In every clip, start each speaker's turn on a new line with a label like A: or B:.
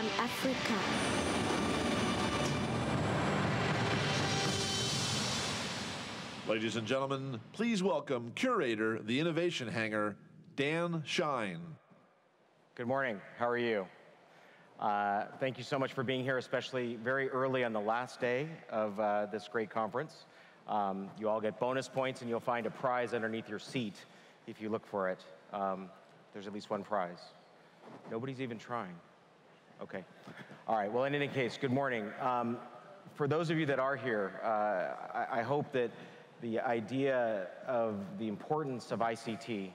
A: am Africa.
B: Ladies and gentlemen, please welcome curator, the Innovation Hangar, Dan Shine.
C: Good morning. How are you? Uh, thank you so much for being here, especially very early on the last day of uh, this great conference. Um, you all get bonus points, and you'll find a prize underneath your seat if you look for it. Um, there's at least one prize. Nobody's even trying. Okay. All right. Well, in any case, good morning. Um, for those of you that are here, uh, I, I hope that the idea of the importance of ICT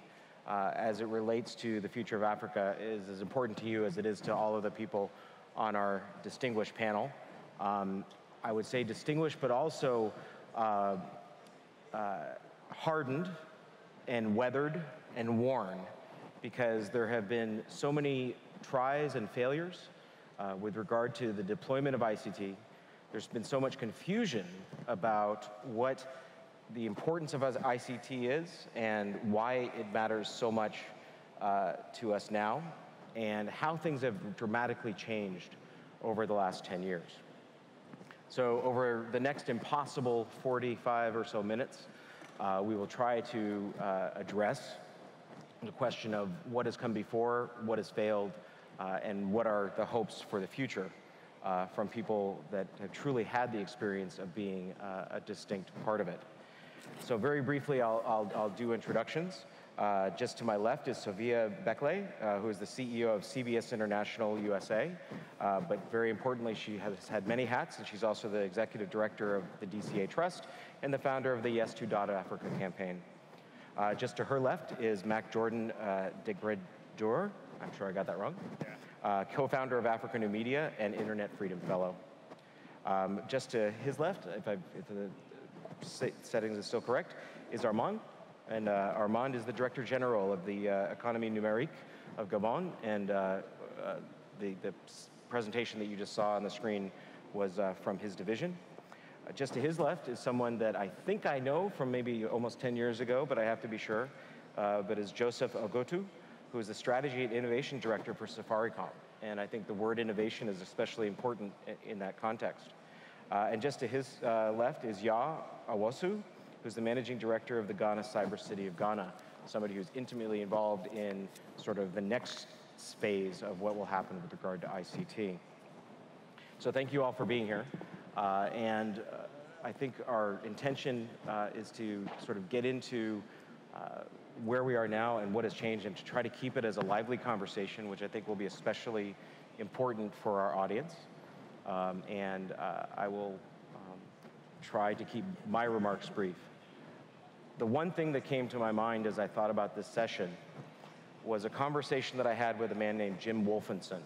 C: uh, as it relates to the future of Africa is as important to you as it is to all of the people on our distinguished panel. Um, I would say distinguished, but also uh, uh, hardened and weathered and worn because there have been so many tries and failures uh, with regard to the deployment of ICT. There's been so much confusion about what the importance of ICT is and why it matters so much uh, to us now and how things have dramatically changed over the last 10 years. So over the next impossible 45 or so minutes, uh, we will try to uh, address the question of what has come before, what has failed, uh, and what are the hopes for the future uh, from people that have truly had the experience of being uh, a distinct part of it. So very briefly, I'll, I'll, I'll do introductions. Uh, just to my left is Sophia Bekele, uh, who is the CEO of CBS International USA. Uh, but very importantly, she has had many hats, and she's also the executive director of the DCA Trust and the founder of the Yes to Dot Africa campaign. Just to her left is Mac Jordan uh, de Gredeur, I'm sure I got that wrong, uh, co-founder of Africa New Media and Internet Freedom Fellow. Um, just to his left, if, I, if the settings is still correct, is Armand. And uh, Armand is the Director General of the uh, Economy Numérique of Gabon. And uh, uh the, the, presentation that you just saw on the screen was uh, from his division. Uh, just to his left is someone that I think I know from maybe almost 10 years ago, but I have to be sure, but is Joseph Ogutu, who is the Strategy and Innovation Director for Safaricom. And I think the word innovation is especially important in that context. Uh, and just to his uh, left is Yaw Owusu, who's the managing director of the Ghana Cyber City of Ghana, somebody who's intimately involved in sort of the next phase of what will happen with regard to ICT. So thank you all for being here. Uh, and uh, I think our intention uh, is to sort of get into uh, where we are now and what has changed and to try to keep it as a lively conversation, which I think will be especially important for our audience. Um, and uh, I will um, try to keep my remarks brief. The one thing that came to my mind as I thought about this session was a conversation that I had with a man named Jim Wolfensohn.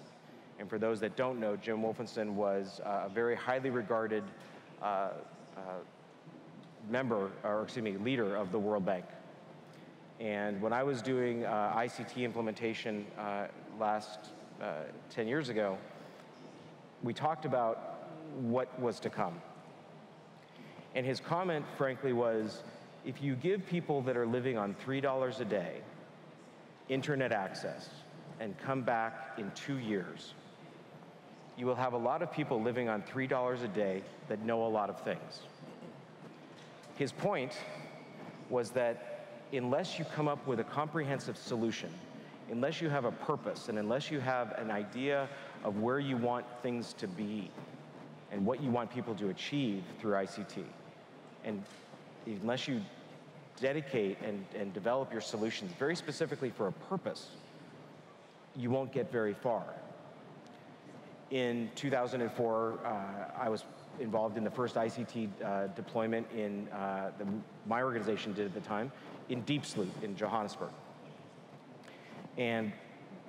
C: And for those that don't know, Jim Wolfensohn was uh, a very highly regarded uh, uh, member, or excuse me, leader of the World Bank. And when I was doing uh, ICT implementation uh, last 10 years ago, we talked about what was to come. And his comment, frankly, was if you give people that are living on $3 a day internet access and come back in two years, you will have a lot of people living on $3 a day that know a lot of things. His point was that unless you come up with a comprehensive solution, unless you have a purpose, and unless you have an idea of where you want things to be and what you want people to achieve through ICT. And unless you dedicate and, and develop your solutions very specifically for a purpose, you won't get very far. In 2004, uh, I was involved in the first ICT uh, deployment in uh, the, my organization did at the time in Diepsloot in Johannesburg. And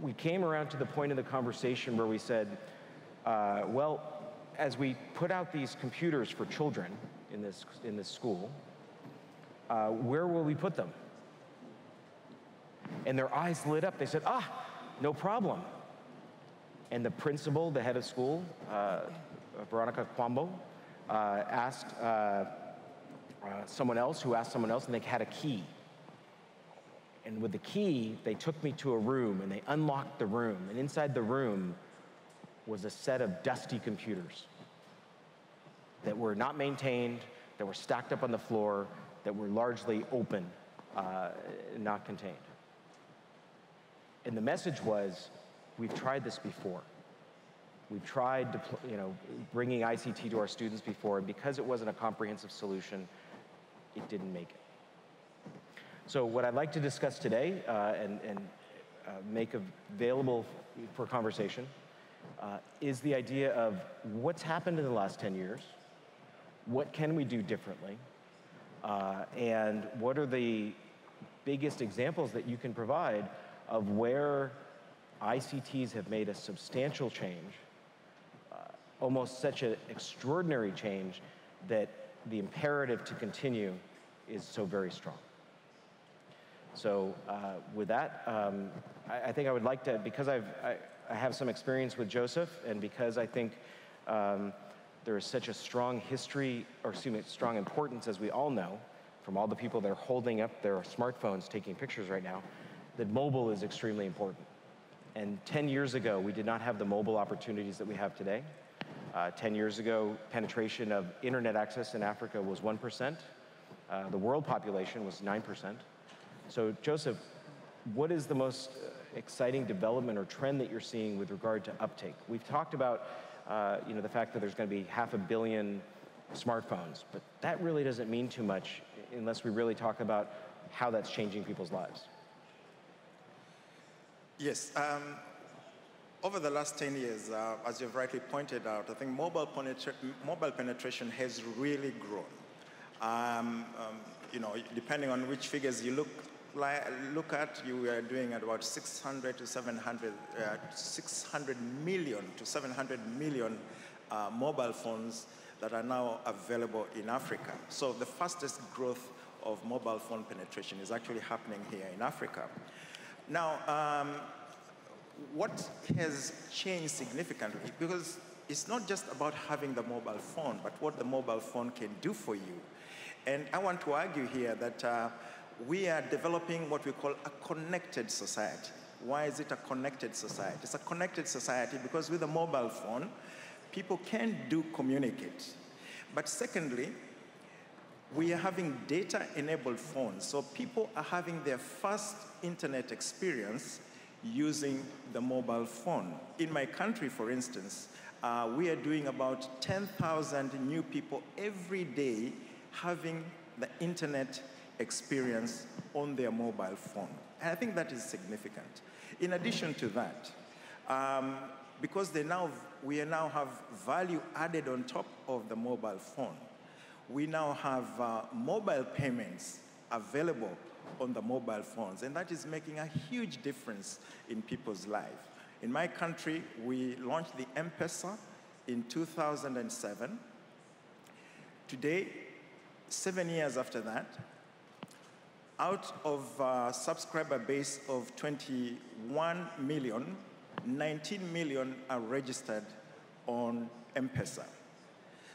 C: we came around to the point of the conversation where we said, uh, well, as we put out these computers for children in this, in this school, uh, where will we put them? And their eyes lit up. They said, ah, no problem. And the principal, the head of school, uh, Veronica Kwambo, uh, asked uh, uh, someone else who asked someone else, and they had a key and with the key, they took me to a room and they unlocked the room. And inside the room was a set of dusty computers that were not maintained, that were stacked up on the floor, that were largely open, uh, not contained. And the message was, we've tried this before. We've tried, you know, bringing ICT to our students before, and because it wasn't a comprehensive solution, it didn't make it. So what I'd like to discuss today uh, and, and uh, make available for conversation uh, is the idea of what's happened in the last 10 years, what can we do differently, uh, and what are the biggest examples that you can provide of where ICTs have made a substantial change, uh, almost such an extraordinary change that the imperative to continue is so very strong. So uh, with that, um, I, I, think I would like to, because I've, I, I, have some experience with Joseph, and because I think um, there is such a strong history, or excuse me, strong importance, as we all know, from all the people that are holding up their smartphones taking pictures right now, that mobile is extremely important. And 10 years ago, we did not have the mobile opportunities that we have today. Uh, 10 years ago, penetration of internet access in Africa was 1%. Uh, the world population was 9%. So, Joseph, what is the most uh, exciting development or trend that you're seeing with regard to uptake? We've talked about uh, you know, the fact that there's going to be half a billion smartphones, but that really doesn't mean too much unless we really talk about how that's changing people's lives.
A: Yes. Um, over the last 10 years, uh, as you've rightly pointed out, I think mobile, penetra mobile penetration has really grown. Um, um, you know, depending on which figures you look look at, you we are doing at about 600 to 700, uh, 600 million to 700 million uh, mobile phones that are now available in Africa. So the fastest growth of mobile phone penetration is actually happening here in Africa. Now, um, what has changed significantly, because it's not just about having the mobile phone, but what the mobile phone can do for you. And I want to argue here that uh, we are developing what we call a connected society. Why is it a connected society? It's a connected society because with a mobile phone, people can do communicate. But secondly, we are having data-enabled phones. So people are having their first internet experience using the mobile phone. In my country, for instance, uh, we are doing about 10,000 new people every day having the internet experience on their mobile phone. And I think that is significant. In addition to that, um, because they now, we now have value added on top of the mobile phone, we now have uh, mobile payments available on the mobile phones, and that is making a huge difference in people's lives. In my country, we launched the M-Pesa in 2007. Today, seven years after that, out of a subscriber base of 21 million, 19 million are registered on M-Pesa.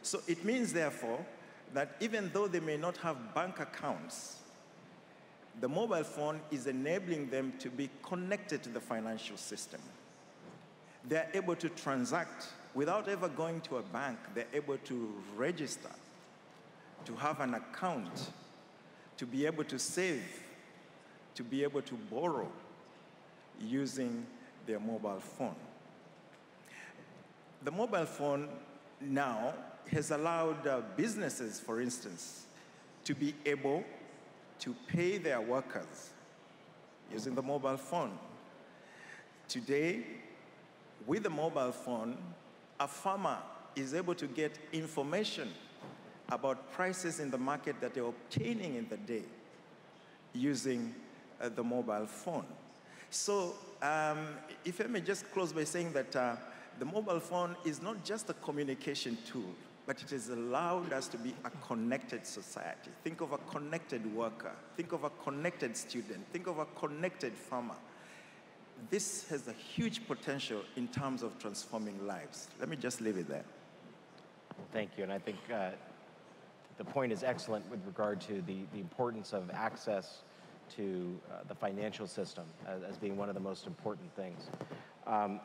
A: So it means, therefore, that even though they may not have bank accounts, the mobile phone is enabling them to be connected to the financial system. They're able to transact without ever going to a bank. They're able to register, to have an account, to be able to save, to be able to borrow using their mobile phone. The mobile phone now has allowed uh, businesses, for instance, to be able to pay their workers using the mobile phone. Today, with the mobile phone, a farmer is able to get information about prices in the market that they're obtaining in the day using uh, the mobile phone. So um, if I may just close by saying that uh, the mobile phone is not just a communication tool, but it has allowed us to be a connected society. Think of a connected worker. Think of a connected student. Think of a connected farmer. This has a huge potential in terms of transforming lives. Let me just leave it there.
C: Thank you. And I think uh, the point is excellent with regard to the, the importance of access to uh, the financial system as, as, being one of the most important things. Um,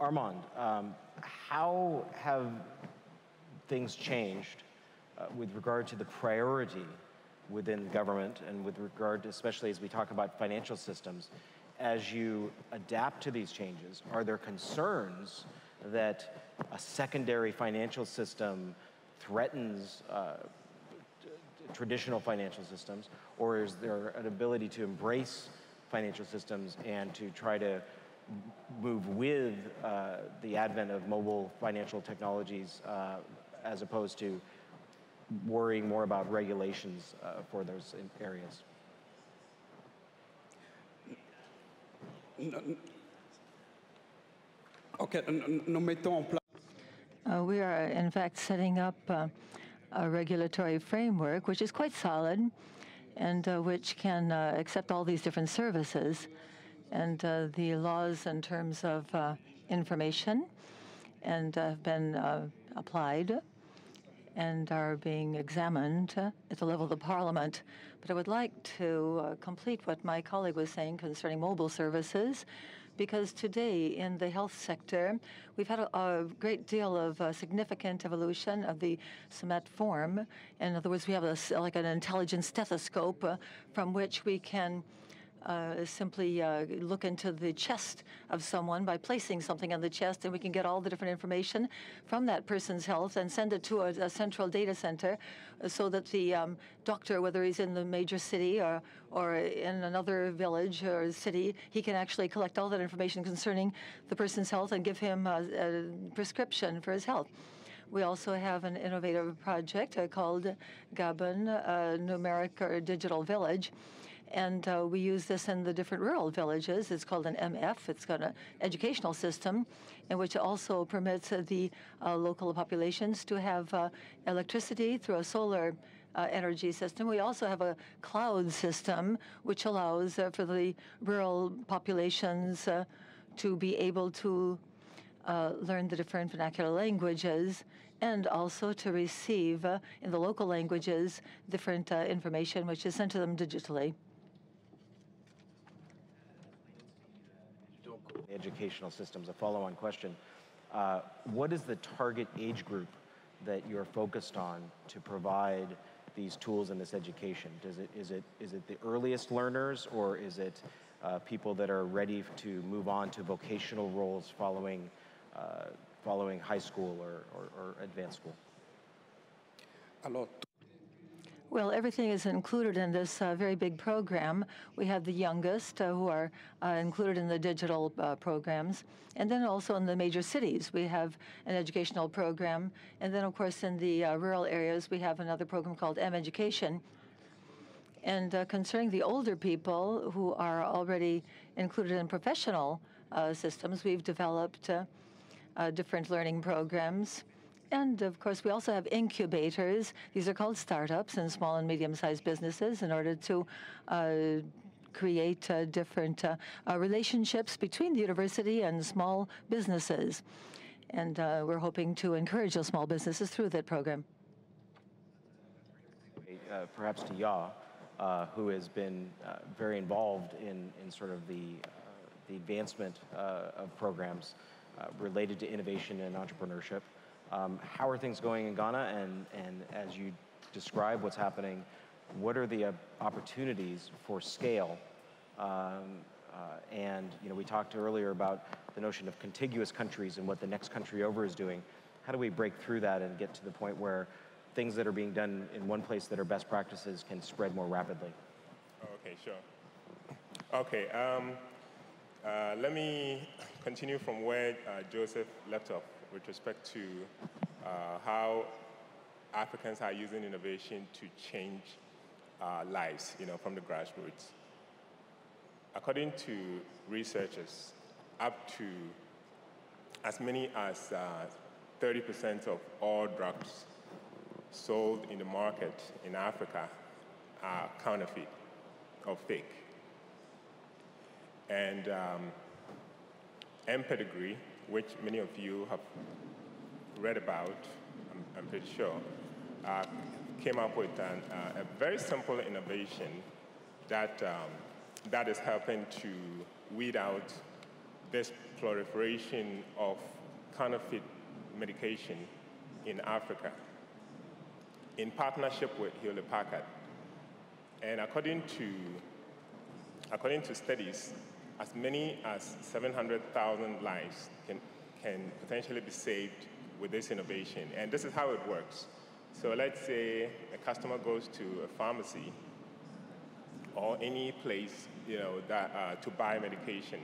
C: Armand, um, how have things changed uh, with regard to the priority within government and with regard to, especially as we talk about financial systems, as you adapt to these changes, are there concerns that a secondary financial system threatens uh, traditional financial systems, or is there an ability to embrace financial systems and to try to move with uh, the advent of mobile financial technologies uh, as opposed to worrying more about regulations uh, for those areas?
D: Okay, nous mettons en place.
E: Uh, we are, in fact, setting up uh, a regulatory framework which is quite solid and uh, which can uh, accept all these different services. And uh, the laws in terms of uh, information and have been applied and are being examined at the level of the parliament. But I would like to complete what my colleague was saying concerning mobile services because today in the health sector, we've had a, a great deal of uh, significant evolution of the SOMET form. In other words, we have a, like an intelligent stethoscope uh, from which we can uh, simply uh, look into the chest of someone by placing something on the chest, and we can get all the different information from that person's health and send it to a, a central data center uh, so that the um, doctor, whether he's in the major city or, or in another village or city, he can actually collect all that information concerning the person's health and give him a, a prescription for his health. We also have an innovative project uh, called Gabon uh, Numeric or Digital Village, and uh, we use this in the different rural villages. It's called an MF. It's got an educational system, in which also permits uh, the uh, local populations to have uh, electricity through a solar uh, energy system. We also have a cloud system, which allows uh, for the rural populations to be able to learn the different vernacular languages and also to receive in the local languages different information which is sent to them digitally.
C: Educational systems. A follow-on question. Uh, what is the target age group that you're focused on to provide these tools in this education? Does it, is, it, is it the earliest learners or is it uh, people that are ready to move on to vocational roles following, uh, following high school or, or, or advanced school?
D: Alors,
E: well, everything is included in this uh, very big program. We have the youngest uh, who are uh, included in the digital uh, programs. And then also in the major cities, we have an educational program. And then, of course, in the uh, rural areas, we have another program called M Education. And uh, concerning the older people who are already included in professional systems, we've developed different learning programs and of course, we also have incubators. These are called startups and small and medium-sized businesses in order to uh, create uh, different uh, uh relationships between the university and small businesses. And uh, we're hoping to encourage those small businesses through that program.
C: Uh, perhaps to Yaw, who has been very involved in, in sort of the, the advancement of programs related to innovation and entrepreneurship. Um, how are things going in Ghana? And, and as you describe what's happening, what are the uh, opportunities for scale? Um, uh, and you know, we talked earlier about the notion of contiguous countries and what the next country over is doing. How do we break through that and get to the point where things that are being done in one place that are best practices can spread more rapidly?
F: Okay, sure. Okay, um, uh, let me continue from where uh, Joseph left off with respect to uh, how Africans are using innovation to change uh, lives, you know, from the grassroots. According to researchers, up to as many as 30% uh, of all drugs sold in the market in Africa are counterfeit or fake. And um, mPedigree, which many of you have read about, I'm, I'm pretty sure, uh, came up with an, uh, a very simple innovation that, um, that is helping to weed out this proliferation of counterfeit medication in Africa in partnership with Hewlett Packard. And according to, according to studies, as many as 700,000 lives can, can potentially be saved with this innovation. And this is how it works. So let's say a customer goes to a pharmacy or any place you know, that, uh, to buy medication.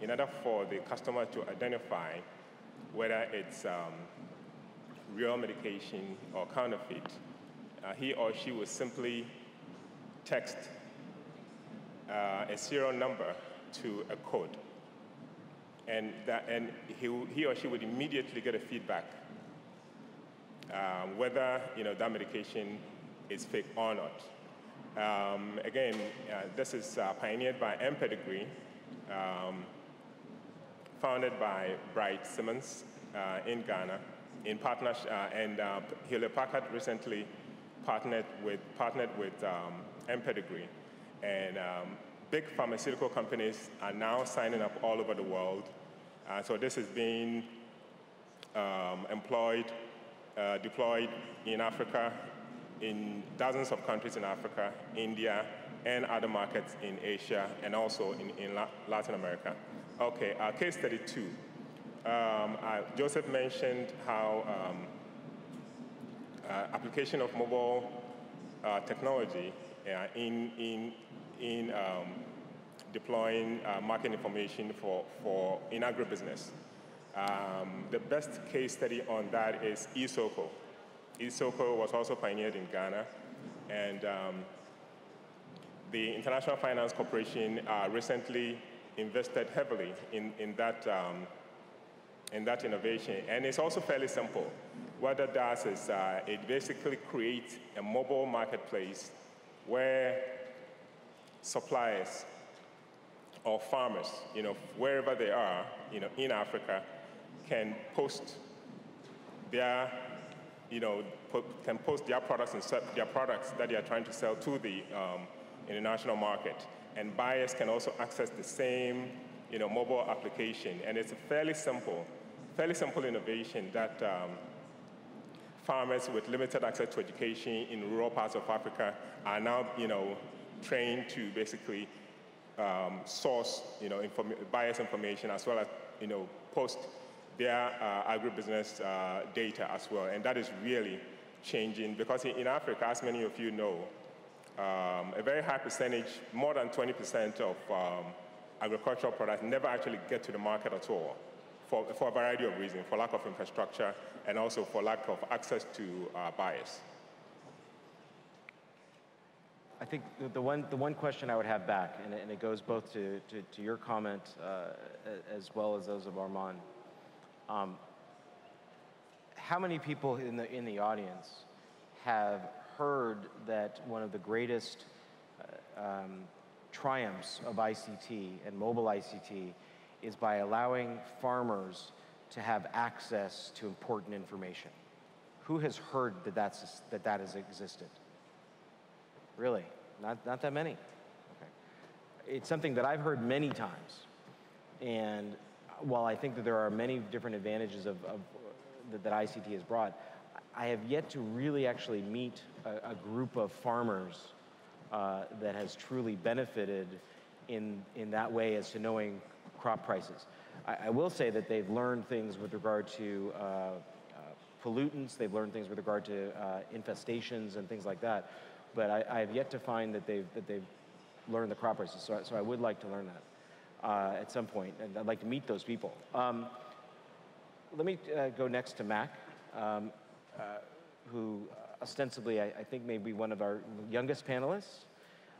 F: In order for the customer to identify whether it's um, real medication or counterfeit, uh, he or she will simply text uh, a serial number to a code. And, that, and he, he or she would immediately get a feedback um, whether you know, that medication is fake or not. Um, again, uh, this is uh, pioneered by mPedigree, um, founded by Bright Simmons uh, in Ghana, in partnership, uh, and uh, Hewlett Packard recently partnered with, partnered with um, mPedigree. And um, big pharmaceutical companies are now signing up all over the world. Uh, so this is being um, employed, uh, deployed in Africa, in dozens of countries in Africa, India, and other markets in Asia, and also in, in Latin America. Okay, uh, case study two. Um, uh, Joseph mentioned how um, uh, application of mobile uh, technology uh, in, in, in um, deploying uh, market information for, for in agribusiness. Um, the best case study on that is eSoko. eSoko was also pioneered in Ghana, and um, the International Finance Corporation uh, recently invested heavily in, in, that, um, in that innovation. And it's also fairly simple. What it does is uh, it basically creates a mobile marketplace where suppliers or farmers, you know, wherever they are, you know, in Africa, can post their, you know, can post their products and their products that they are trying to sell to the um, international market. And buyers can also access the same, you know, mobile application. And it's a fairly simple, fairly simple innovation that um, farmers with limited access to education in rural parts of Africa are now, you know, trained to basically um, source, you know, inform bias information as well as, you know, post their uh, agribusiness uh, data as well. And that is really changing because in Africa, as many of you know, um, a very high percentage, more than 20% of um, agricultural products never actually get to the market at all for, for a variety of reasons, for lack of infrastructure and also for lack of access to uh, buyers.
C: I think the one, the one question I would have back, and it, and it goes both to, to, to your comment uh, as well as those of Armand. Um, how many people in the, in the audience have heard that one of the greatest uh, um, triumphs of ICT and mobile ICT is by allowing farmers to have access to important information. Who has heard that that's, that, that has existed? Really? Not, not that many? Okay. It's something that I've heard many times. And while I think that there are many different advantages of, of that, that, ICT has brought, I have yet to really actually meet a, a group of farmers uh, that has truly benefited in, in that way as to knowing crop prices. I, I will say that they've learned things with regard to uh, uh, pollutants, they've learned things with regard to uh, infestations and things like that, but I, I, have yet to find that they've, that they've learned the crop prices, so, so I would like to learn that uh, at some point, and I'd like to meet those people. Um, let me uh, go next to Mac, um, uh, who ostensibly I, I, think may be one of our youngest panelists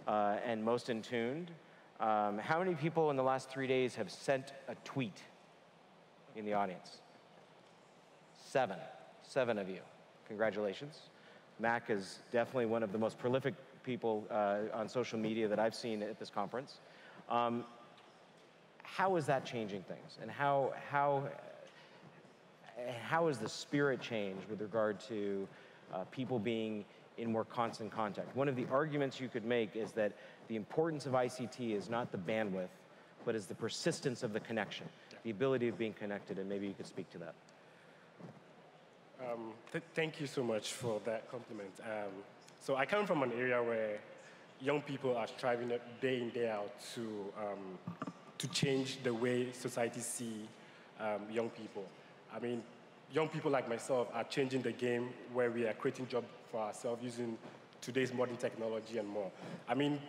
C: and most in tuned. Um, how many people in the last three days have sent a tweet in the audience? Seven. Seven of you. Congratulations. Mac is definitely one of the most prolific people uh, on social media that I've seen at this conference. Um, how is that changing things? And how, how, how has the spirit changed with regard to uh, people being in more constant contact? One of the arguments you could make is that the importance of ICT is not the bandwidth, but is the persistence of the connection. the ability of being connected, and maybe you could speak to that.
G: Um, th thank you so much for that compliment. Um, so I come from an area where young people are striving day in, day out to, um, to change the way society see um, young people. I mean, young people like myself are changing the game where we are creating jobs for ourselves using today's modern technology and more. I mean,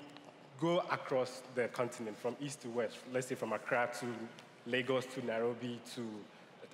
G: go across the continent from east to west, let's say from Accra to Lagos to Nairobi to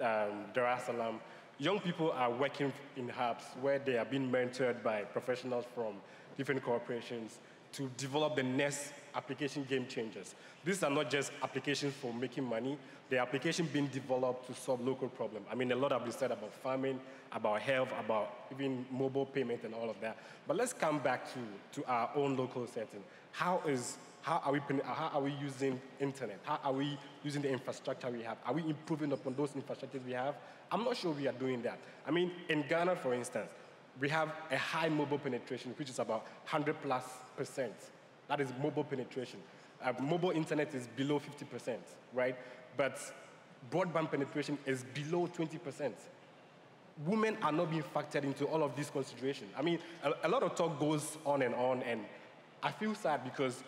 G: um, Dar es Salaam, young people are working in hubs where they are being mentored by professionals from different corporations to develop the next application game changers. These are not just applications for making money, the application being developed to solve local problems. I mean, a lot have been said about farming, about health, about even mobile payment and all of that. But let's come back to, to our own local setting. How is how are, we, how are we using internet? How are we using the infrastructure we have? Are we improving upon those infrastructures we have? I'm not sure we are doing that. I mean, in Ghana, for instance, we have a high mobile penetration, which is about 100 plus percent. That is mobile penetration. Uh, mobile internet is below 50%, right? But broadband penetration is below 20%. Women are not being factored into all of these considerations. I mean, a, a lot of talk goes on and on, and I feel sad because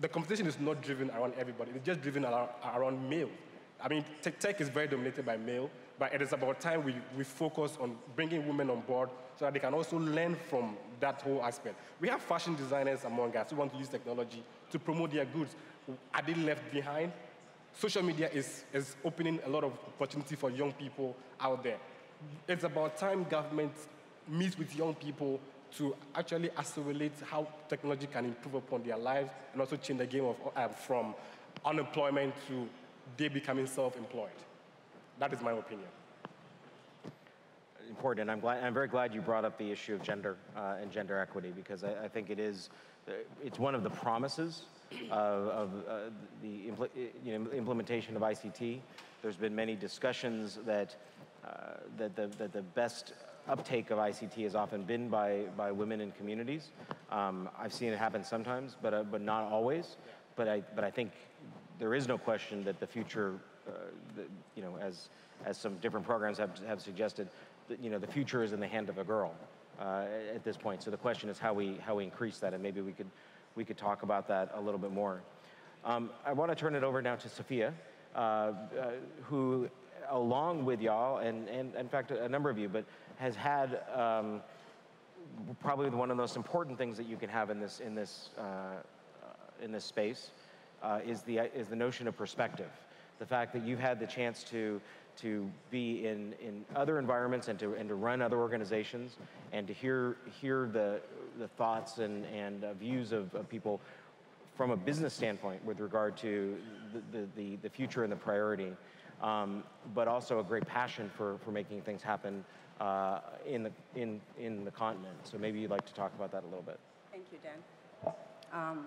G: the competition is not driven around everybody. It's just driven around, male. I mean, tech, tech is very dominated by male, but it is about time we, we focus on bringing women on board so that they can also learn from that whole aspect. We have fashion designers among us who want to use technology to promote their goods. Are they left behind? Social media is, is opening a lot of opportunity for young people out there. It's about time government meets with young people to actually assimilate how technology can improve upon their lives and also change the game of, uh, from unemployment to they becoming self-employed. That is my opinion.
C: Important. I'm, glad, I'm very glad you brought up the issue of gender uh, and gender equity because I, I, think it is, uh, it's one of the promises of, of uh, the impl you know, implementation of ICT. There's been many discussions that, uh, that, the, that the best uptake of ICT has often been by, by women in communities. Um, I've seen it happen sometimes, but, uh, but not always. But I, but I think there is no question that the future, uh, the, you know, as, as some different programs have, have suggested, that, you know, the future is in the hand of a girl uh, at this point. So the question is how we, how we increase that, and maybe we could, we could talk about that a little bit more. Um, I want to turn it over now to Sophia, uh, uh who, along with y'all, and, and in fact, a number of you, but has had um, probably one of the most important things that you can have in this, in this, uh, in this space uh, is, the, is the notion of perspective. The fact that you've had the chance to, to be in, in other environments and to, and to run other organizations and to hear, hear the, the thoughts and, and uh, views of, of people from a business standpoint with regard to the, the, the future and the priority, um, but also a great passion for, for making things happen uh, in, the, in, in the continent. So maybe you'd like to talk about that a little bit.
H: Thank you, Dan. Um,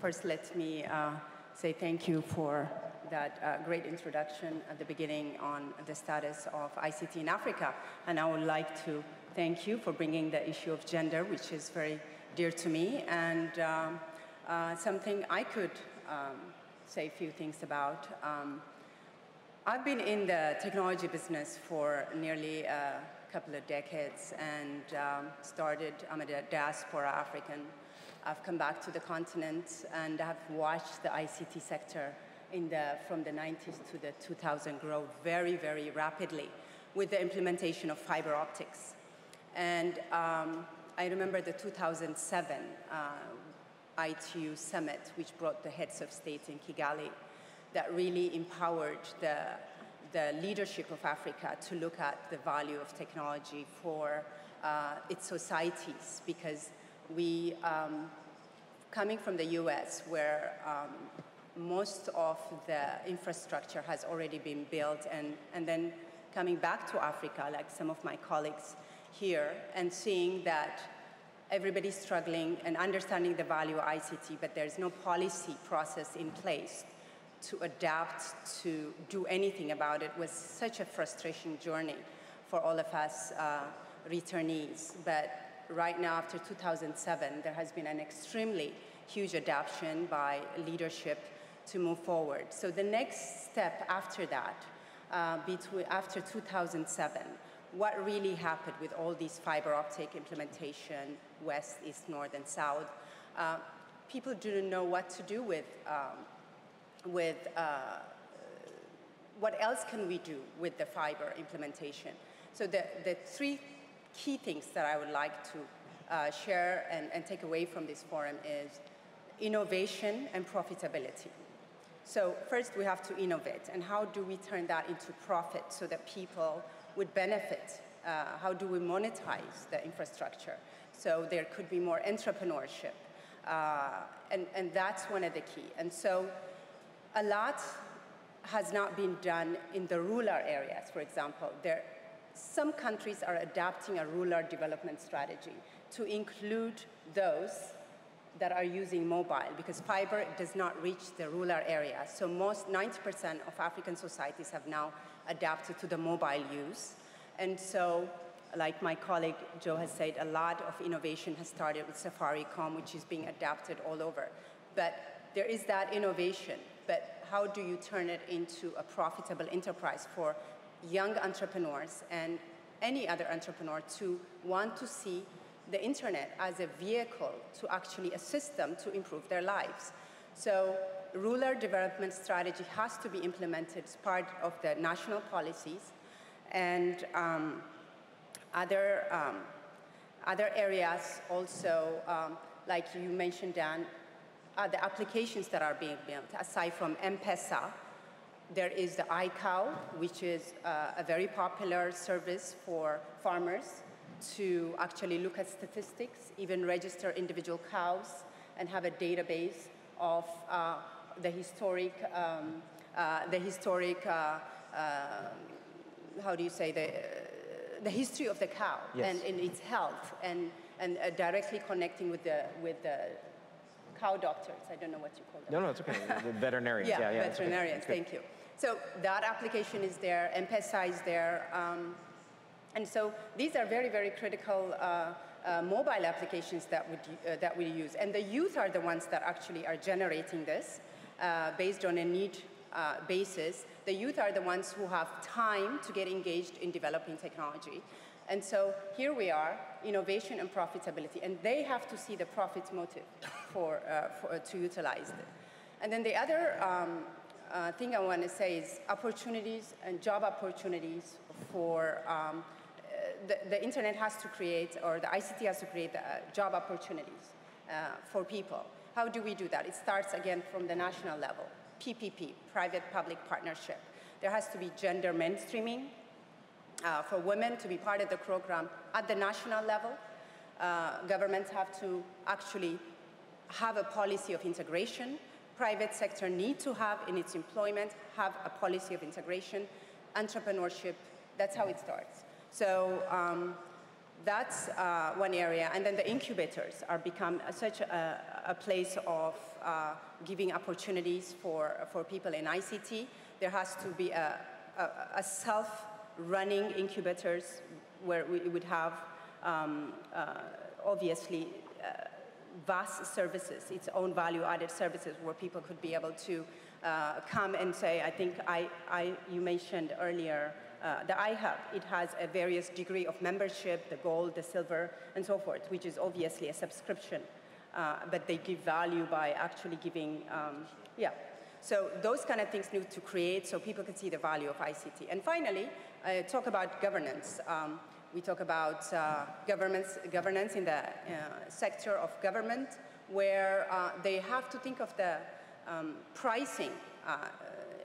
H: first, let me uh, say thank you for that uh, great introduction at the beginning on the status of ICT in Africa. And I would like to thank you for bringing the issue of gender, which is very dear to me, and um, uh, something I could um, say a few things about. Um, I've been in the technology business for nearly a couple of decades and um, started, I'm a diaspora African. I've come back to the continent and I have watched the ICT sector in the, from the 90s to the 2000 grow very, very rapidly with the implementation of fiber optics. And um, I remember the 2007 uh, ITU summit, which brought the heads of state in Kigali that really empowered the, the leadership of Africa to look at the value of technology for uh, its societies. Because we, um, coming from the US where um, most of the infrastructure has already been built and, and then coming back to Africa, like some of my colleagues here, and seeing that everybody's struggling and understanding the value of ICT, but there's no policy process in place to adapt, to do anything about it was such a frustration journey for all of us uh, returnees. But right now, after 2007, there has been an extremely huge adoption by leadership to move forward. So the next step after that, uh, between, after 2007, what really happened with all these fiber optic implementation, west, east, north, and south, uh, people didn't know what to do with, um, with uh, what else can we do with the fiber implementation. So the, the three key things that I would like to uh, share and, and take away from this forum is innovation and profitability. So first we have to innovate, and how do we turn that into profit so that people would benefit? Uh, how do we monetize the infrastructure? So there could be more entrepreneurship, uh, and, and that's one of the key. And so a lot has not been done in the rural areas, for example. There, some countries are adapting a rural development strategy to include those that are using mobile because fiber does not reach the rural areas. So most 90% of African societies have now adapted to the mobile use. And so, like my colleague Joe has said, a lot of innovation has started with Safaricom, which is being adapted all over. But there is that innovation, but how do you turn it into a profitable enterprise for young entrepreneurs and any other entrepreneur to want to see the internet as a vehicle to actually assist them to improve their lives. So rural development strategy has to be implemented as part of the national policies and um, other, um, other areas also, um, like you mentioned, Dan, uh, the applications that are being built, aside from M-Pesa, there is the iCow, which is uh, a very popular service for farmers to actually look at statistics, even register individual cows, and have a database of uh, the historic, um, uh, the historic, uh, uh how do you say, the, the history of the cow
C: yes.
H: and, and, its health, and, and uh, directly connecting with the, with the cow doctors. I don't know what you call them.
C: No, no, it's okay. the veterinarians.
H: Yeah,
C: yeah, yeah
H: veterinarians.
C: Okay.
H: Thank you. So that application is there, M-Pesa is there. Um, and so these are very, very critical uh, uh, mobile applications that, would, uh, that we use. And the youth are the ones that actually are generating this uh, based on a need uh, basis. The youth are the ones who have time to get engaged in developing technology. And so here we are, innovation and profitability, and they have to see the profit motive for, uh, for to utilize it. And then the other um, uh, thing I want to say is opportunities and job opportunities for um, the, the, internet has to create, or the ICT has to create uh, job opportunities uh, for people. How do we do that? It starts again from the national level. PPP, private-public partnership. There has to be gender mainstreaming uh, for women to be part of the program at the national level. Uh, governments have to actually have a policy of integration. Private sector need to have in its employment, have a policy of integration. Entrepreneurship, that's how it starts. So um, that's uh, one area. And then the incubators are become such a, a place of uh, giving opportunities for, for people in ICT. There has to be a, a, a self-running incubators where we would have um, uh, obviously uh, vast services, its own value-added services where people could be able to uh, come and say, I think I, I, you mentioned earlier, uh, the iHub, it has a various degree of membership, the gold, the silver, and so forth, which is obviously a subscription. Uh, but they give value by actually giving, um, yeah. So those kind of things need to create so people can see the value of ICT. And finally, uh, talk about governance. Um, we talk about uh, governance, governance in the uh, sector of government, where uh, they have to think of the um, pricing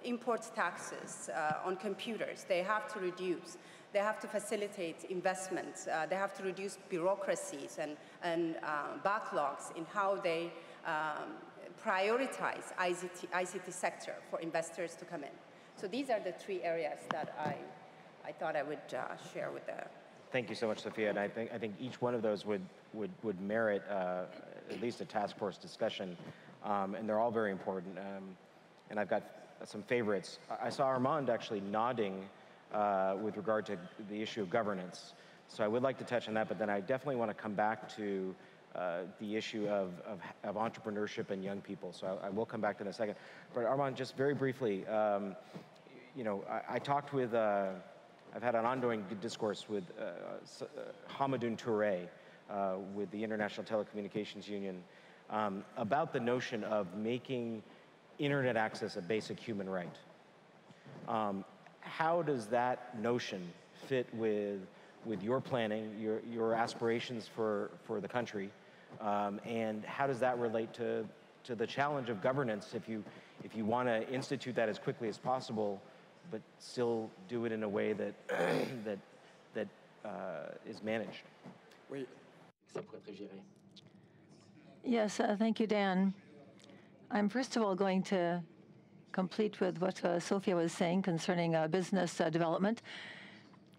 H: import taxes uh, on computers. They have to reduce. They have to facilitate investments. Uh, they have to reduce bureaucracies and, and uh, backlogs in how they um, prioritize ICT, ICT sector for investors to come in. So these are the three areas that I, I thought I would uh, share with the
C: Thank you so much, Sophia. And I think, I think each one of those would, would, would merit uh, at least a task force discussion. Um, and they're all very important. Um, and I've got some favorites. I saw Armand actually nodding uh, with regard to the issue of governance. So I would like to touch on that, but then I definitely want to come back to uh, the issue of, of, of, entrepreneurship and young people. So I, I, will come back to that in a second. But Armand, just very briefly, um, you know, I, I talked with, uh, I've had an ongoing discourse with uh, uh Hamadoun Touré uh, with the International Telecommunications Union um, about the notion of making internet access a basic human right. Um, how does that notion fit with, with your planning, your, your aspirations for, for the country, um, and how does that relate to, to the challenge of governance if you, if you want to institute that as quickly as possible, but still do it in a way that, that, that uh, is managed? Oui.
E: Yes, uh, thank you, Dan. I'm first of all going to complete with what uh, Sophia was saying concerning uh, business uh, development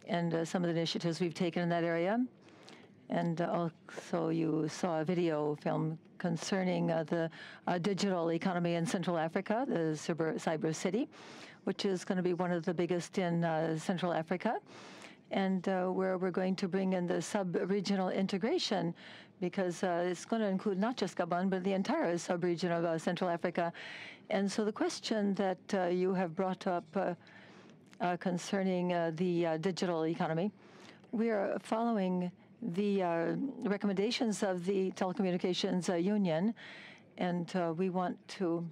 E: and uh, some of the initiatives we've taken in that area. And also, you saw a video film concerning uh, the uh, digital economy in Central Africa, the cyber, cyber city, which is going to be one of the biggest in Central Africa and uh, where we're going to bring in the sub-regional integration because uh, it's going to include not just Gabon, but the entire sub-region of uh, Central Africa. And so the question that uh, you have brought up uh, uh, concerning the digital economy, we are following the recommendations of the Telecommunications Union, and we want to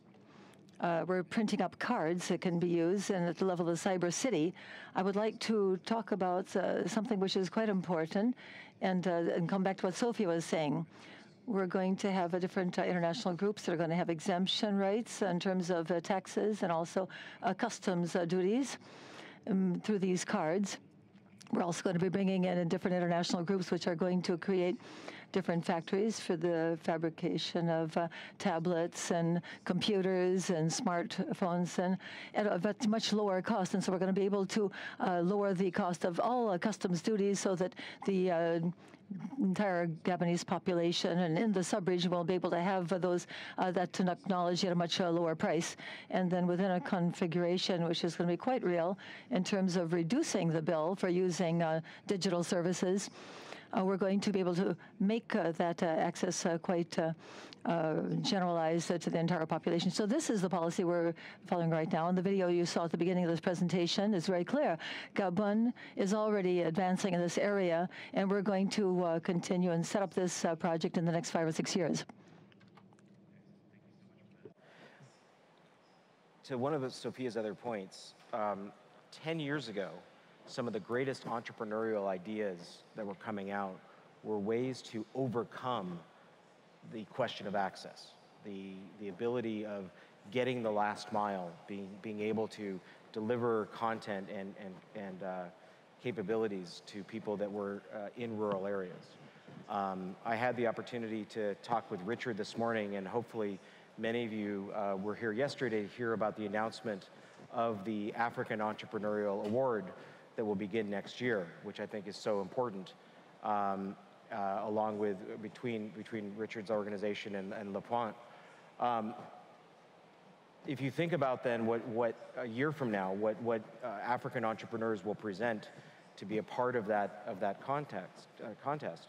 E: uh, we're printing up cards that can be used, and at the level of cyber city, I would like to talk about uh, something which is quite important, and, uh, and come back to what Sophia was saying. We're going to have different uh, international groups that are going to have exemption rights in terms of uh, taxes and also uh, customs duties um, through these cards. We're also going to be bringing in different international groups which are going to create different factories for the fabrication of uh, tablets and computers and smartphones and at a much lower cost. And so we're going to be able to uh, lower the cost of all uh, customs duties so that the uh, entire Gabonese population and in the sub-region will be able to have those uh, that technology at a much uh, lower price. And then within a configuration which is going to be quite real in terms of reducing the bill for using uh, digital services, uh, we're going to be able to make uh, that uh, access quite Uh, generalized to the entire population. So this is the policy we're following right now. And the video you saw at the beginning of this presentation is very clear. Gabon is already advancing in this area, and we're going to uh, continue and set up this uh, project in the next five or six years.
C: to one of Sophia's other points, um, 10 years ago, some of the greatest entrepreneurial ideas that were coming out were ways to overcome the question of access, the, the ability of getting the last mile, being, being able to deliver content and, and, and uh, capabilities to people that were uh, in rural areas. Um, I had the opportunity to talk with Richard this morning, and hopefully many of you uh, were here yesterday to hear about the announcement of the African Entrepreneurial Award that will begin next year, which I think is so important, um, uh, along with between between Richard's organization and, and Le Point. Um, if you think about then what, what a year from now, what, what uh, African entrepreneurs will present to be a part of that, of that context, uh, contest,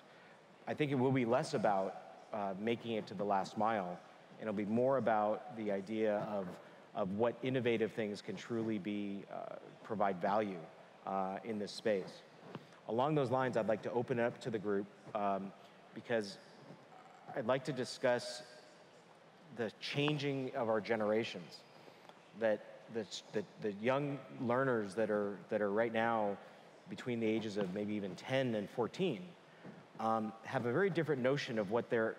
C: I think it will be less about uh, making it to the last mile, and it'll be more about the idea of, of what innovative things can truly be, uh, provide value uh, in this space. Along those lines, I'd like to open it up to the group um, because I'd like to discuss the changing of our generations. That the, the, the young learners that are, that are right now between the ages of maybe even 10 and 14 um, have a very different notion of what their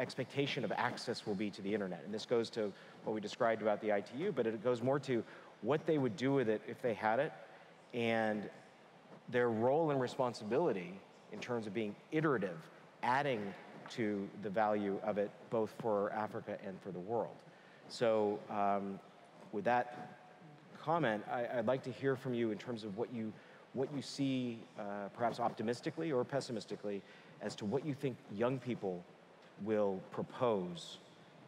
C: expectation of access will be to the internet. And this goes to what we described about the ITU, but it goes more to what they would do with it if they had it and their role and responsibility in terms of being iterative, adding to the value of it both for Africa and for the world. So um, with that comment, I, would like to hear from you in terms of what you, what you see, uh, perhaps optimistically or pessimistically, as to what you think young people will propose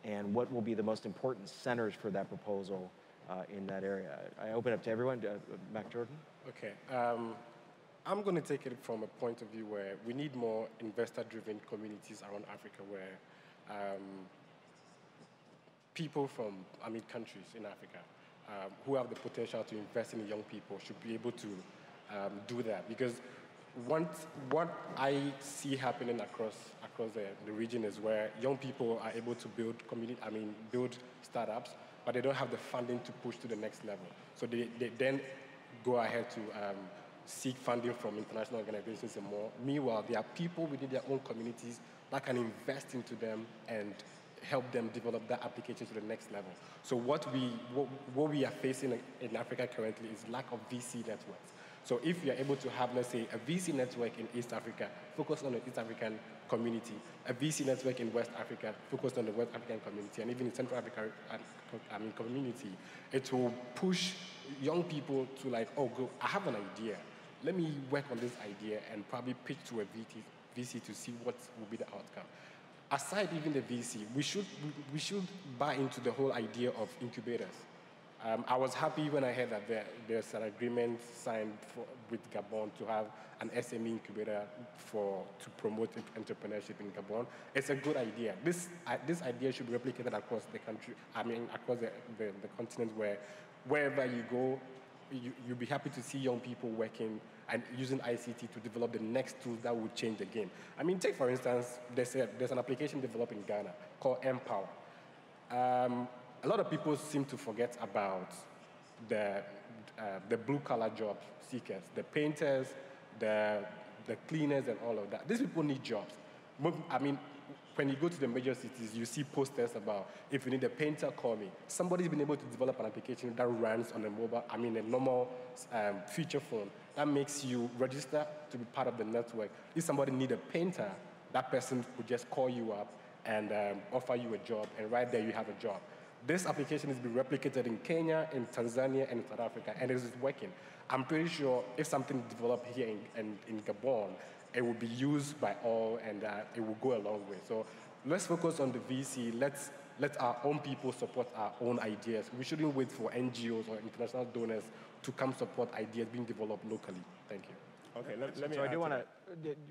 C: and what will be the most important centers for that proposal uh, in that area. I open up to everyone. Uh, Mac Jordan?
G: Okay. Um, I'm going to take it from a point of view where we need more investor-driven communities around Africa where um, people from, I mean, countries in Africa um, who have the potential to invest in young people should be able to um, do that. Because what, what I see happening across, across the, the region is where young people are able to build community, I mean, build startups, but they don't have the funding to push to the next level. So they, they then go ahead to um, seek funding from international organizations and more. Meanwhile, there are people within their own communities that can invest into them and help them develop that application to the next level. So what we, what, what we are facing in Africa currently is lack of VC networks. So if you're able to have, let's say, a VC network in East Africa, focused on the East African community, a VC network in West Africa, focused on the West African community, and even in Central Africa I mean, community, it will push young people to like, oh, go, I have an idea. Let me work on this idea and probably pitch to a VC to see what will be the outcome aside even the VC, we should, we should buy into the whole idea of incubators. Um, I was happy when I heard that there, there's an agreement signed for, with Gabon to have an SME incubator for, to promote entrepreneurship in Gabon. It's a good idea. This, uh, this idea should be replicated across the country, I mean, across the, the, the continent where wherever you go, you, you'll be happy to see young people working and using ICT to develop the next tools that will change the game. I mean, take for instance, there's, a, there's an application developed in Ghana called Empower. Um, a lot of people seem to forget about the, uh, the blue collar job seekers, the painters, the, the cleaners, and all of that. These people need jobs. I mean, when you go to the major cities, you see posters about if you need a painter, call me. Somebody's been able to develop an application that runs on a mobile, I mean, a normal um, feature phone that makes you register to be part of the network. If somebody need a painter, that person would just call you up and um, offer you a job, and right there you have a job. This application is being replicated in Kenya, in Tanzania, and in South Africa, and it is working. I'm pretty sure if something developed here in, in, in Gabon, it will be used by all and uh, it will go a long way. So let's focus on the VC. Let's let our own people support our own ideas. We shouldn't wait for NGOs or international donors to come support ideas being developed locally. Thank you.
F: Okay, let, let me.
C: So I do want to,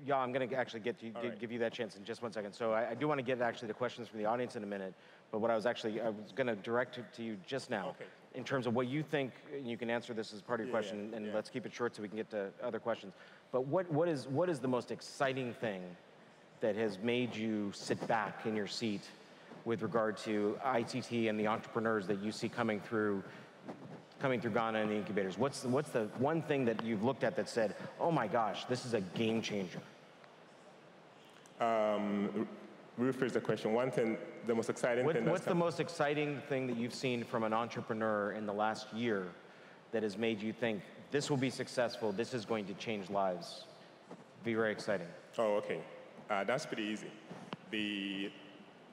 C: yeah, I'm going to actually get you, right. give you that chance in just one second. So I, I do want to get actually the questions from the audience in a minute. But what I was actually, I was going to direct to, to you just now.
F: Okay.
C: In terms of what you think, and you can answer this as part of your
F: yeah,
C: question,
F: yeah,
C: and
F: yeah.
C: let's keep it short so we can get to other questions. But what, what, is, what is the most exciting thing that has made you sit back in your seat with regard to ICT and the entrepreneurs that you see coming through coming through Ghana and the incubators? What's the, what's the one thing that you've looked at that said, oh my gosh, this is a game changer?
F: Um, rephrase the question. One thing, the most exciting
C: what,
F: thing.
C: What's the most exciting thing that you've seen from an entrepreneur in the last year that has made you think this will be successful, this is going to change lives? Be very exciting.
F: Oh, okay. Uh, that's pretty easy. The,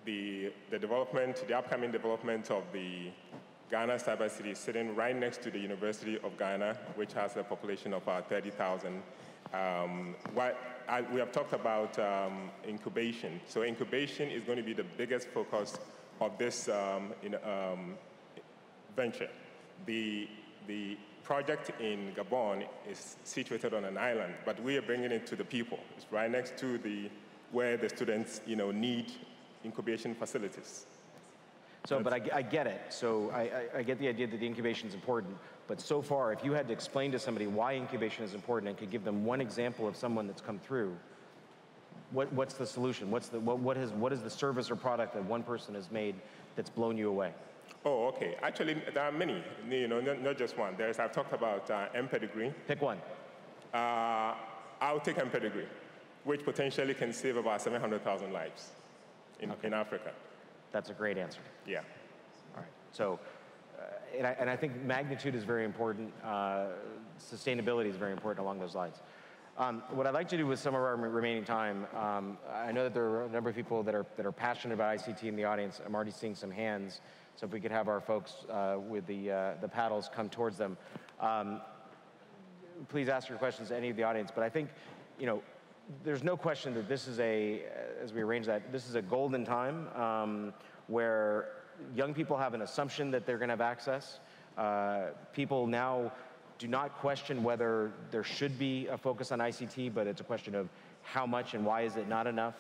F: the, the development, the upcoming development of the Ghana Cyber City is sitting right next to the University of Ghana, which has a population of uh, 30,000. Um, what I, we have talked about um, incubation. So incubation is going to be the biggest focus of this um, in, um, venture. The, the project in Gabon is situated on an island, but we are bringing it to the people. It's right next to the, where the students you know, need incubation facilities.
C: So, but I, I, get it. So I, I, I, get the idea that the incubation is important. But so far, if you had to explain to somebody why incubation is important and could give them one example of someone that's come through, what, what's the solution? What's the, what, what, has, what is the service or product that one person has made that's blown you away?
F: Oh, okay. Actually, there are many. You know, not, not just one. There's I've talked about uh, mPedigree.
C: Pick one.
F: Uh, I'll take mPedigree, which potentially can save about 700,000 lives in, okay. in Africa.
C: That's a great answer.
F: Yeah.
C: All right. So, uh, and, I, and, I, think magnitude is very important. Uh, sustainability is very important along those lines. Um, what I'd like to do with some of our remaining time, um, I know that there are a number of people that are, that are passionate about ICT in the audience. I'm already seeing some hands. So if we could have our folks uh, with the, uh, the paddles come towards them. Um, please ask your questions to any of the audience. But I think, you know, there's no question that this is a, as we arrange that, this is a golden time um, where young people have an assumption that they're going to have access. Uh, people now do not question whether there should be a focus on ICT, but it's a question of how much and why is it not enough.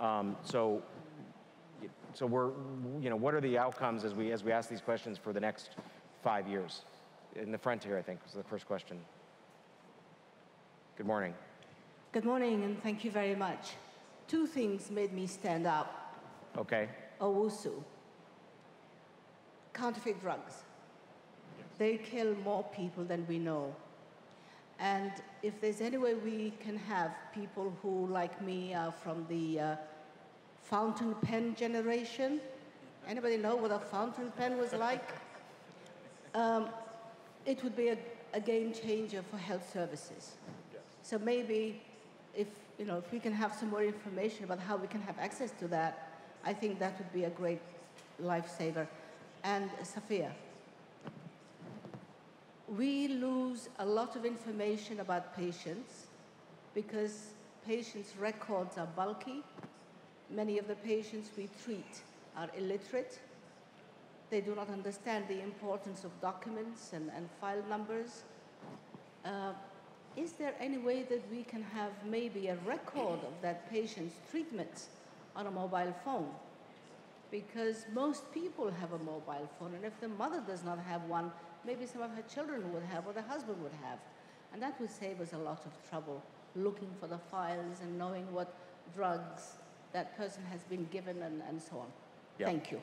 C: Um, so, so we're, you know, what are the outcomes as we as we ask these questions for the next five years? In the front here, I think was the first question. Good morning.
I: Good morning, and thank you very much. Two things made me stand up.
C: Okay.
I: Owusu. Counterfeit drugs. They kill more people than we know. And if there's any way we can have people who, like me, are from the uh, fountain pen generation, anybody know what a fountain pen was like? Um, it would be a, a, game changer for health services. Yes. So maybe if, you know, if we can have some more information about how we can have access to that, I think that would be a great lifesaver. And Sophia, we lose a lot of information about patients because patients' records are bulky. Many of the patients we treat are illiterate. They do not understand the importance of documents and, and file numbers. Uh, is there any way that we can have maybe a record of that patient's treatments on a mobile phone? Because most people have a mobile phone, and if the mother does not have one, maybe some of her children would have or the husband would have. And that would save us a lot of trouble looking for the files and knowing what drugs that person has been given and, and so on. Yep. Thank you.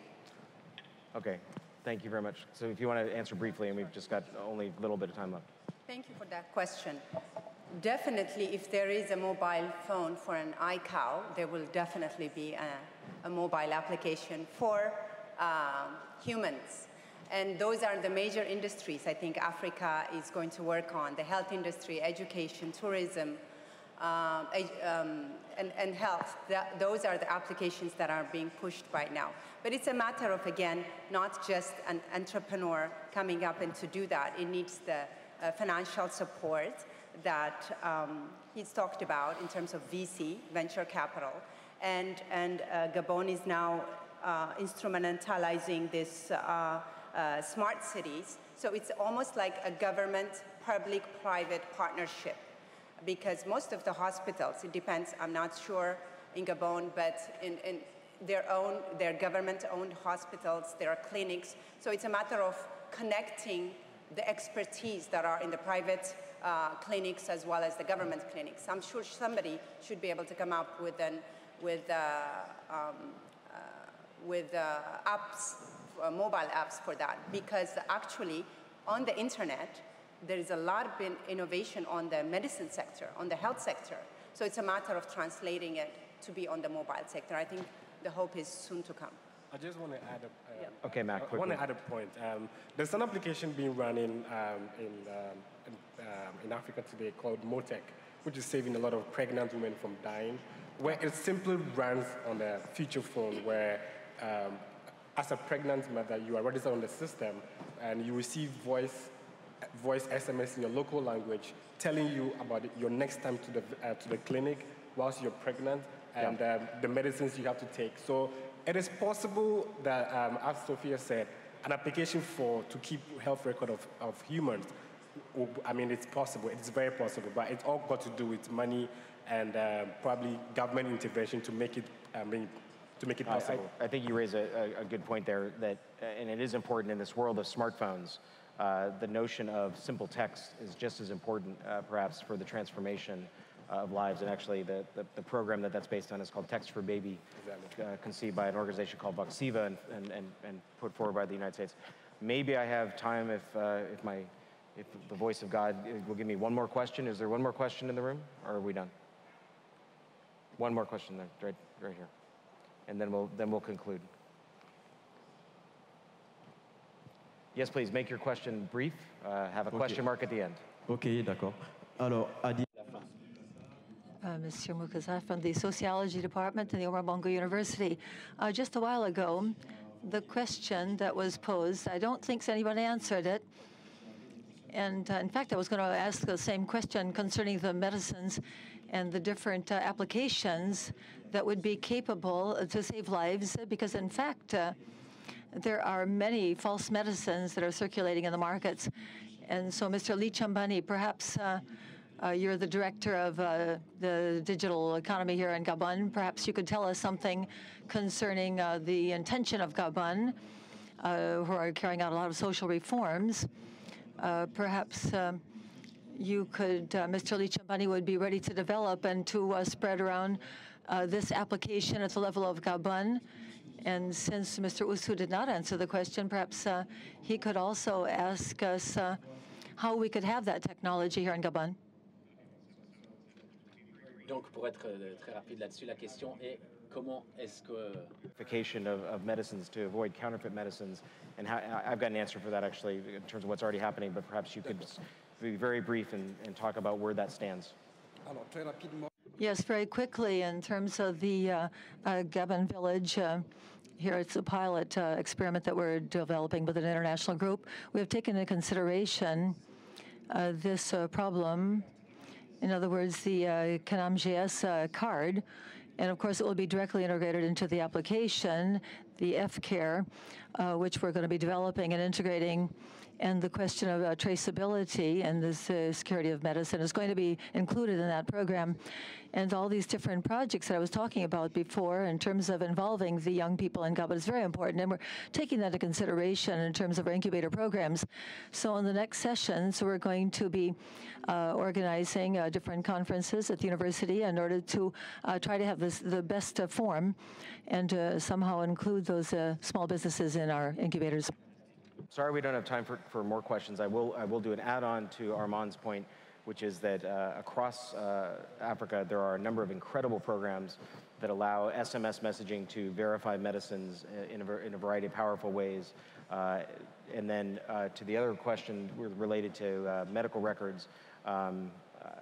C: Okay, thank you very much. So if you want to answer briefly, and we've just got only a little bit of time left.
H: Thank you for that question. Definitely, if there is a mobile phone for an iCow, there will definitely be a, a mobile application for uh, humans and those are the major industries I think Africa is going to work on, the health industry, education, tourism, um, um, and, and, health. That, those are the applications that are being pushed right now. But it's a matter of, again, not just an entrepreneur coming up and to do that. It needs the uh, financial support that um, he's talked about in terms of VC, venture capital. And, and uh, Gabon is now uh, instrumentalizing this uh, uh, smart cities. So it's almost like a government public-private partnership because most of the hospitals, it depends, I'm not sure in Gabon, but in, in their own, their government-owned hospitals, there are clinics. So it's a matter of connecting the expertise that are in the private uh, clinics as well as the government clinics. I'm sure somebody should be able to come up with an, with uh, um, uh, with uh, apps uh, mobile apps for that because actually on the internet, there is a lot of innovation on the medicine sector, on the health sector. So it's a matter of translating it to be on the mobile sector. I think the hope is soon to come.
G: I just want to add a, uh,
C: yeah. okay, Matt,
G: I want to add a point. Um, there's an application being run in, um, in, um, in, um, in, Africa today called Motech, which is saving a lot of pregnant women from dying, where it simply runs on a feature phone where um, as a pregnant mother, you are registered on the system and you receive voice, voice SMS in your local language telling you about your next time to the, uh, to the clinic whilst you're pregnant and yeah. um, the medicines you have to take. So it is possible that, um, as Sophia said, an application for to keep health record of, of humans, I mean, it's possible. It's very possible, but it's all got to do with money and uh, probably government intervention to make it I mean, to make it possible.
C: I, I think you raise a, a, good point there, that, and it is important in this world of smartphones. Uh, the notion of simple text is just as important, uh, perhaps, for the transformation uh, of lives. And actually, the, the, the, program that that's based on is called Text4baby, exactly. Uh, conceived by an organization called Voxiva and, and, and, and, put forward by the United States. Maybe I have time if, uh, if, my, if the voice of God will give me one more question. Is there one more question in the room, or are we done? One more question there, right, right here and then we'll, then we'll conclude. Yes, please, make your question brief. Uh, have a okay. question mark at the end.
J: OK, d'accord. Alors, Adi.
E: Uh, Mr. Mukasa from the Sociology Department in the Omar Bongo University. Uh, just a while ago, the question that was posed, I don't think anybody answered it. And uh, in fact, I was going to ask the same question concerning the medicines and the different uh, applications that would be capable to save lives because, in fact, uh, there are many false medicines that are circulating in the markets. And so, Mr. Lichambani, perhaps uh, uh, you're the director of uh, the digital economy here in Gabon. Perhaps you could tell us something concerning uh, the intention of Gabon, uh, who are carrying out a lot of social reforms. Uh, perhaps you could, Mr. Lichambani would be ready to develop and to spread around this application at the level of Gabon and since Mr. Usu did not answer the question, perhaps uh, he could also ask us uh, how we could have that technology here in Gabon.
K: Donc, pour être euh, très rapide là-dessus, la question est comment est-ce
C: que of, of medicines to avoid counterfeit medicines, and how, I've got an answer for that actually in terms of what's already happening, but perhaps you could be very brief and, and talk about where that stands.
E: Yes, very quickly in terms of the uh, uh, Gabon village. Uh, here it's a pilot uh, experiment that we're developing with an international group. We have taken into consideration uh, this uh, problem. In other words, the uh, uh, card, and of course it will be directly integrated into the application, the F-Care, uh, which we're going to be developing and integrating and the question of uh, traceability and the uh, security of medicine is going to be included in that program. And all these different projects that I was talking about before in terms of involving the young people in Gabon is very important. And we're taking that into consideration in terms of our incubator programs. So in the next sessions, we're going to be uh, organizing uh, different conferences at the university in order to uh, try to have this, the best uh, form and somehow include those small businesses in our incubators.
C: Sorry we don't have time for, for more questions. I will, I will do an add-on to Armand's point, which is that uh, across uh, Africa, there are a number of incredible programs that allow SMS messaging to verify medicines in a, in a variety of powerful ways. Uh, and then uh, to the other question related to uh, medical records, um,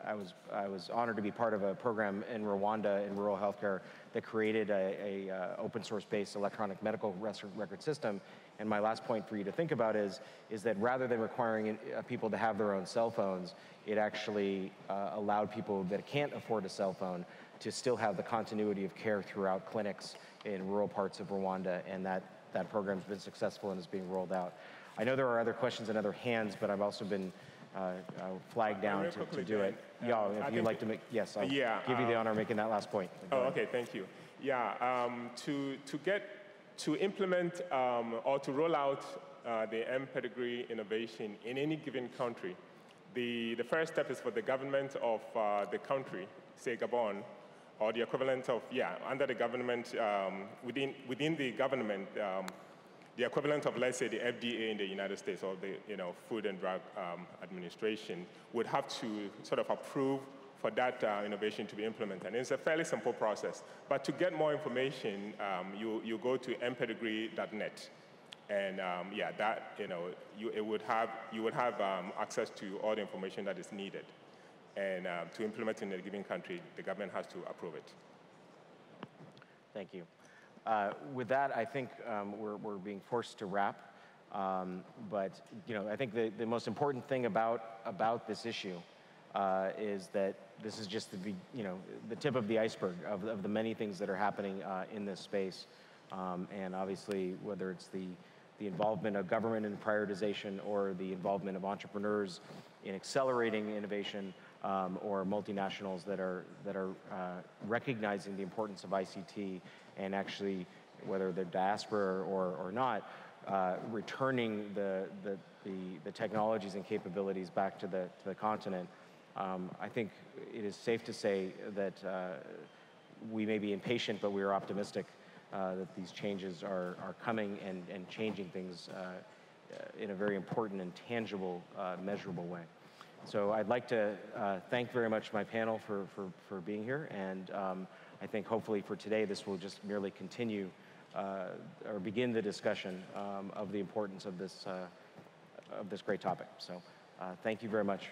C: I was, I was honored to be part of a program in Rwanda in rural healthcare that created a, a uh, open source based electronic medical record system and my last point for you to think about is, is that rather than requiring uh, people to have their own cell phones, it actually uh, allowed people that can't afford a cell phone to still have the continuity of care throughout clinics in rural parts of Rwanda, and that, that program's been successful and is being rolled out. I know there are other questions and other hands, but I've also been uh, uh, flagged down to, to, do it. Yeah, if you'd like to make, yes, I'll yeah, give you the honor of making that last point.
F: oh, okay, thank you. Yeah, um, to, to get to implement um, or to roll out uh, the mPedigree innovation in any given country, the, the first step is for the government of uh, the country, say Gabon, or the equivalent of, yeah, under the government, um, within, within the government, um, the equivalent of, let's say, the FDA in the United States or the you know, Food and Drug um, Administration would have to sort of approve for that uh, innovation to be implemented. And it's a fairly simple process. But to get more information, um, you, you go to mpedigree.net. And um, yeah, that, you know, you, it would have, you would have um, access to all the information that is needed. And um, to implement in a given country, the government has to approve it.
C: Thank you. Uh, with that, I think um, we're, we're being forced to wrap. Um, but you know, I think the, the most important thing about, about this issue uh, is that this is just the, you know, the tip of the iceberg of, of the many things that are happening uh, in this space. Um, and obviously, whether it's the, the involvement of government in prioritization or the involvement of entrepreneurs in accelerating innovation um, or multinationals that are, that are uh, recognizing the importance of ICT and actually, whether they're diaspora or, or not, uh, returning the, the, the, the, technologies and capabilities back to the, to the continent um, I think it is safe to say that uh, we may be impatient, but we are optimistic uh, that these changes are, are coming and, and changing things uh, in a very important and tangible, uh, measurable way. So I'd like to uh, thank very much my panel for, for, for being here, and um, I think hopefully for today this will just merely continue uh, or begin the discussion um, of the importance of this, of this great topic. So thank you very much.